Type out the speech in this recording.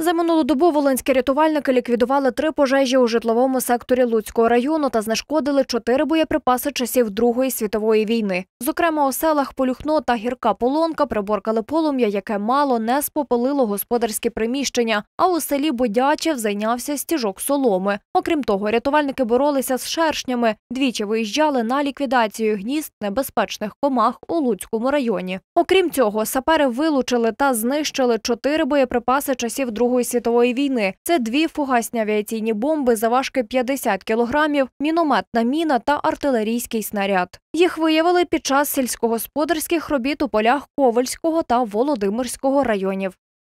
За минулу добу волинські рятувальники ліквідували три пожежі у житловому секторі Луцького району та знешкодили чотири боєприпаси часів Другої світової війни. Зокрема, у селах Полюхно та Гірка Полонка приборкали полум'я, яке мало не спопалило господарські приміщення. А у селі Бодячев зайнявся стіжок соломи. Окрім того, рятувальники боролися з шершнями. Двічі виїжджали на ліквідацію гнізд небезпечних комах у Луцькому районі. Окрім цього, сапери вилучили та знищили чотири боєприпаси часів Другої світової війни. Це дві фугасні авіаційні бомби заважки 50 кілограмів, мінометна міна та артилерійський снаряд. Їх виявили під час сільськогосподарських робіт у полях Ковальського та Володимирського районів.